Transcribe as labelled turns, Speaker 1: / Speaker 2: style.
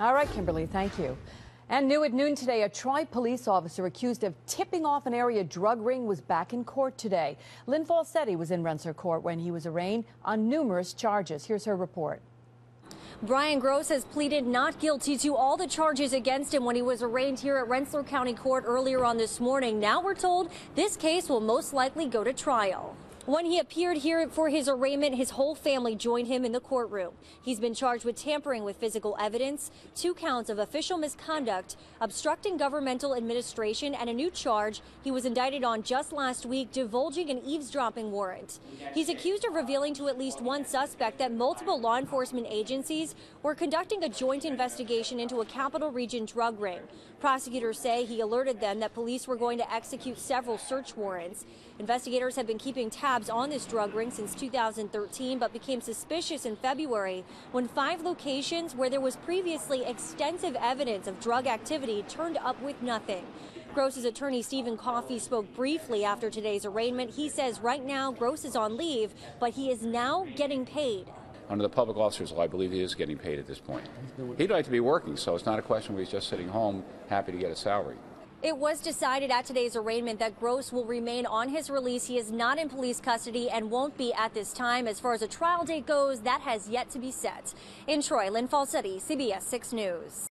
Speaker 1: All right, Kimberly, thank you. And new at noon today, a Troy police officer accused of tipping off an area drug ring was back in court today. Lynn Falsetti was in Rensselaer Court when he was arraigned on numerous charges. Here's her report.
Speaker 2: Brian Gross has pleaded not guilty to all the charges against him when he was arraigned here at Rensselaer County Court earlier on this morning. Now we're told this case will most likely go to trial. When he appeared here for his arraignment, his whole family joined him in the courtroom. He's been charged with tampering with physical evidence, two counts of official misconduct, obstructing governmental administration, and a new charge he was indicted on just last week, divulging an eavesdropping warrant. He's accused of revealing to at least one suspect that multiple law enforcement agencies were conducting a joint investigation into a capital region drug ring. Prosecutors say he alerted them that police were going to execute several search warrants. Investigators have been keeping tabs on this drug ring since 2013, but became suspicious in February when five locations where there was previously extensive evidence of drug activity turned up with nothing. Gross's attorney Stephen Coffey spoke briefly after today's arraignment. He says right now Gross is on leave, but he is now getting paid.
Speaker 3: Under the public officer's law, I believe he is getting paid at this point. He'd like to be working, so it's not a question where he's just sitting home happy to get a salary.
Speaker 2: It was decided at today's arraignment that Gross will remain on his release. He is not in police custody and won't be at this time. As far as a trial date goes, that has yet to be set. In Troy, Lynn Falsetti, CBS 6 News.